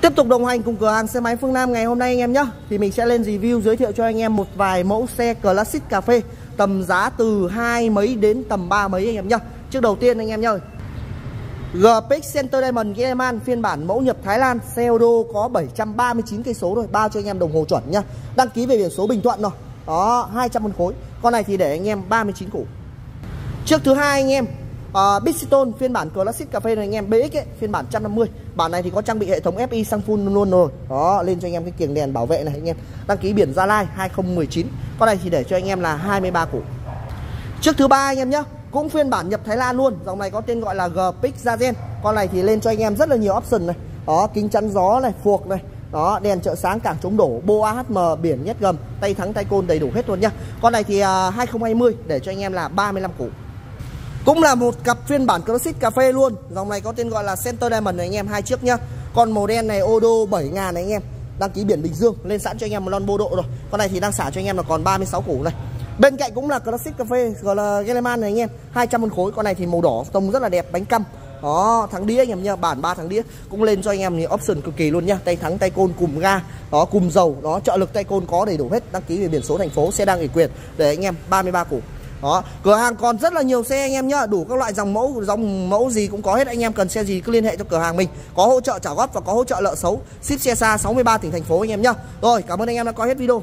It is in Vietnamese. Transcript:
Tiếp tục đồng hành cùng cửa hàng xe máy Phương Nam ngày hôm nay anh em nhé Thì mình sẽ lên review, giới thiệu cho anh em một vài mẫu xe Classic Cà Phê, Tầm giá từ hai mấy đến tầm ba mấy anh em nhé Trước đầu tiên anh em nhé GPX Center Diamond Gearman phiên bản mẫu nhập Thái Lan, Xe ô tô có 739 cây số rồi Bao cho anh em đồng hồ chuẩn nhá. Đăng ký về biển số Bình Thuận rồi. Đó 200 phân khối. Con này thì để anh em 39 củ Trước thứ hai anh em Ờ, uh, Bixiton phiên bản Classic Cà Phê này anh em BX ấy, phiên bản 150 Bản này thì có trang bị hệ thống FI sang full luôn rồi. Đó lên cho anh em cái kiềng đèn bảo vệ này anh em. Đăng ký biển Gia Lai 2019 Con này thì để cho anh em là 23 củ. Trước thứ ba anh em nhé cũng phiên bản nhập Thái Lan luôn. Dòng này có tên gọi là GPX Zazen con này thì lên cho anh em rất là nhiều option này. Đó kính chắn gió này phuộc này. Đó đèn trợ sáng cảng chống đổ bô AHM biển nhét gầm tay thắng tay côn đầy đủ hết luôn nhá. Con này thì à, uh, 2020 để cho anh em là 35 củ cũng là một cặp phiên bản classic cà phê luôn. Dòng này có tên gọi là Center Diamond này anh em, hai chiếc nhá. Còn màu đen này, Odo 7000 này anh em. Đăng ký biển Bình Dương, Lên sẵn cho anh em một lon bô độ rồi. Con này thì đang xả cho anh em là còn 36 củ này. Bên cạnh cũng là classic cà phê gọi là Geleman này anh em. 200 phân khối, Con này thì màu đỏ, tông rất là đẹp, bánh căm. Đó, thắng đĩa anh em nhá, bản ba thắng đĩa. Cũng lên cho anh em thì option cực kỳ luôn nhá. Tay thắng, tay côn cùng ga, đó cùng dầu, đó, trợ lực tay côn có đầy đủ hết. Đăng ký về biển số, thành phố, xe đang ủy quyền để anh em 33 củ đó, cửa hàng còn rất là nhiều xe anh em nhá. Đủ các loại dòng mẫu dòng mẫu gì cũng có hết. Anh em cần xe gì cứ liên hệ cho cửa hàng mình. Có hỗ trợ trả góp và có hỗ trợ lợ xấu. Ship xe xa 63 tỉnh, thành phố anh em nhá. Rồi, cảm ơn anh em đã coi hết video.